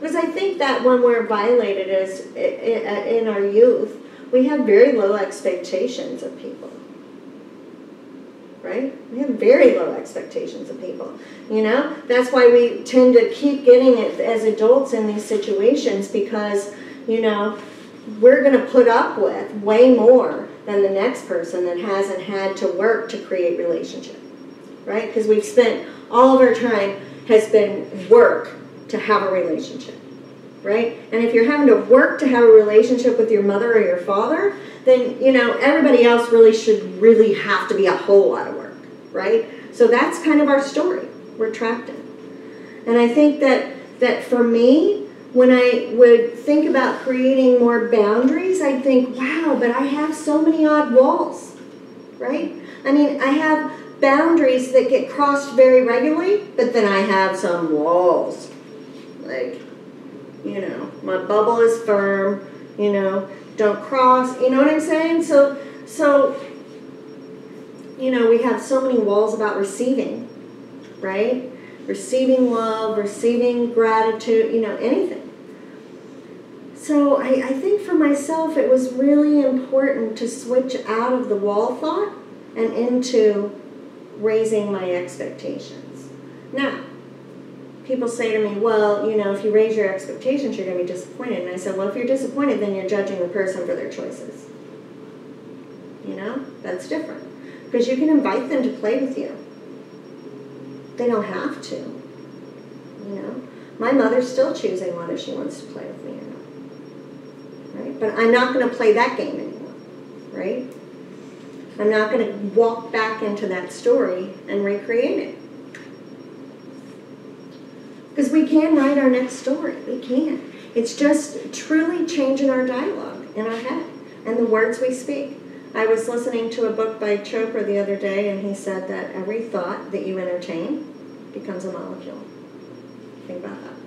Because I think that when we're violated as uh, in our youth, we have very low expectations of people. Right? We have very low expectations of people. You know? That's why we tend to keep getting it as adults in these situations because, you know, we're going to put up with way more than the next person that hasn't had to work to create relationship. Right? Because we've spent all of our time has been work to have a relationship. Right? And if you're having to work to have a relationship with your mother or your father, then you know everybody else really should really have to be a whole lot of work, right? So that's kind of our story. We're trapped in. And I think that that for me, when I would think about creating more boundaries, I'd think, wow, but I have so many odd walls, right? I mean, I have boundaries that get crossed very regularly, but then I have some walls. Like, you know, my bubble is firm, you know, don't cross, you know what I'm saying? So, so, you know, we have so many walls about receiving, right? Receiving love, receiving gratitude, you know, anything. So I, I think for myself, it was really important to switch out of the wall thought and into raising my expectations. Now, people say to me, well, you know, if you raise your expectations, you're going to be disappointed. And I said, well, if you're disappointed, then you're judging the person for their choices. You know, that's different. Because you can invite them to play with you. They don't have to. You know, my mother's still choosing whether she wants to play with me or not. Right? But I'm not going to play that game anymore. Right? I'm not going to walk back into that story and recreate it. Because we can write our next story. We can. It's just truly changing our dialogue in our head and the words we speak. I was listening to a book by Chopra the other day, and he said that every thought that you entertain becomes a molecule. Think about that.